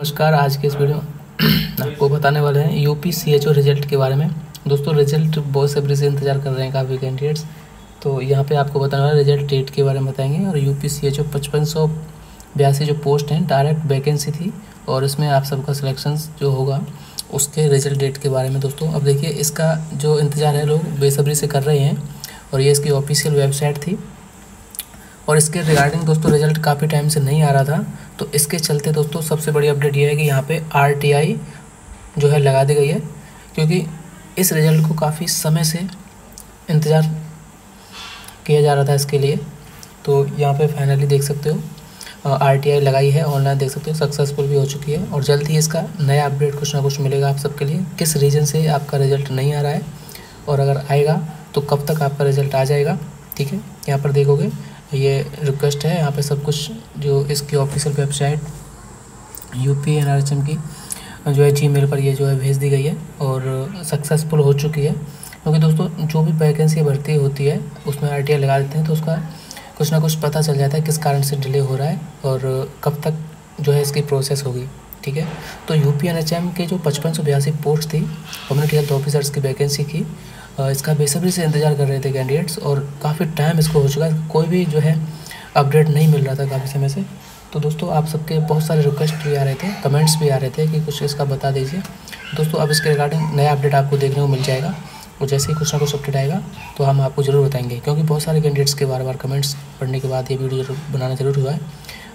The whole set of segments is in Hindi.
नमस्कार, आज के इस वीडियो में आपको बताने वाले हैं UP C H O result के बारे में। दोस्तों, रिज़ल्ट बहुत सब्री से इंतज़ार कर रहे हैं काफ़ी कैंडिडेट्स तो यहाँ पे आपको बताने वाला रिज़ल्ट डेट के बारे में बताएँगे। और यूपी सी एच ओ पचपन सौ बयासी जो पोस्ट हैं डायरेक्ट वैकेंसी थी और इसमें आप सबका सिलेक्शन जो होगा, उसके रिज़ल्ट डेट के बारे में दोस्तों। अब देखिए, इसका जो इंतज़ार है लोग, बेसब्री से कर रहे हैं और ये इसकी ऑफिशियल वेबसाइट थी। और इसके रिगार्डिंग दोस्तों रिज़ल्ट काफ़ी टाइम से नहीं आ रहा था। तो इसके चलते दोस्तों, सबसे बड़ी अपडेट ये है कि यहाँ पे आरटीआई जो है लगा दी गई है, क्योंकि इस रिज़ल्ट को काफ़ी समय से इंतज़ार किया जा रहा था इसके लिए। तो यहाँ पे फाइनली देख सकते हो आर टी आई लगाई है ऑनलाइन देख सकते हो सक्सेसफुल भी हो चुकी है और जल्द ही इसका नया अपडेट कुछ ना कुछ मिलेगा आप सबके लिए। किस रीज़न से आपका रिज़ल्ट नहीं आ रहा है और अगर आएगा तो कब तक आपका रिज़ल्ट आ जाएगा, ठीक है? यहाँ पर देखोगे ये रिक्वेस्ट है, यहाँ पे सब कुछ जो इसकी official website U P N R H M की, जो है जी मेल पर ये जो है भेज दी गई है और सक्सेसफुल हो चुकी है। क्योंकि दोस्तों, जो भी वैकेंसी भर्ती होती है, उसमें आर टी आई लगा देते हैं तो उसका कुछ ना कुछ पता चल जाता है किस कारण से डिले हो रहा है और कब तक जो है इसकी प्रोसेस होगी, ठीक है? तो U P N H M के जो पचपन सौ बयासी पोस्ट थी कम्युनिटी हेल्थ ऑफिसर्स की वैकेंसी की इसका बेसब्री से इंतज़ार कर रहे थे कैंडिडेट्स और काफ़ी टाइम इसको हो चुका है। कोई भी जो है अपडेट नहीं मिल रहा था काफ़ी समय से। तो दोस्तों, आप सबके बहुत सारे रिक्वेस्ट भी आ रहे थे कमेंट्स भी आ रहे थे कि कुछ इसका बता दीजिए। दोस्तों, अब इसके रिगार्डिंग नया अपडेट आपको देखने को मिल जाएगा और जैसे ही कुछ ना कुछ अपडेट आएगा तो हम आपको ज़रूर बताएँगे। क्योंकि बहुत सारे कैंडिडेट्स के बार बार कमेंट्स पढ़ने के बाद ये वीडियो बनाना ज़रूर हुआ है।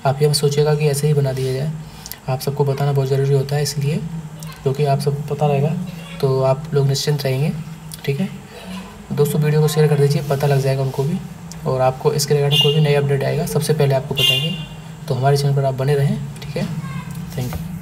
आप ये सोचिएगा कि ऐसे ही बना दिया जाए। आप सबको बताना बहुत ज़रूरी होता है, इसलिए क्योंकि आप सब पता रहेगा तो आप लोग निश्चिंत रहेंगे। ठीक है? दोस्तों, वीडियो को शेयर कर दीजिए, पता लग जाएगा उनको भी। और आपको इसके रिगार्डिंग कोई भी नया अपडेट आएगा, सबसे पहले आपको बताएँगे। तो हमारे चैनल पर आप बने रहें, ठीक है? Thank you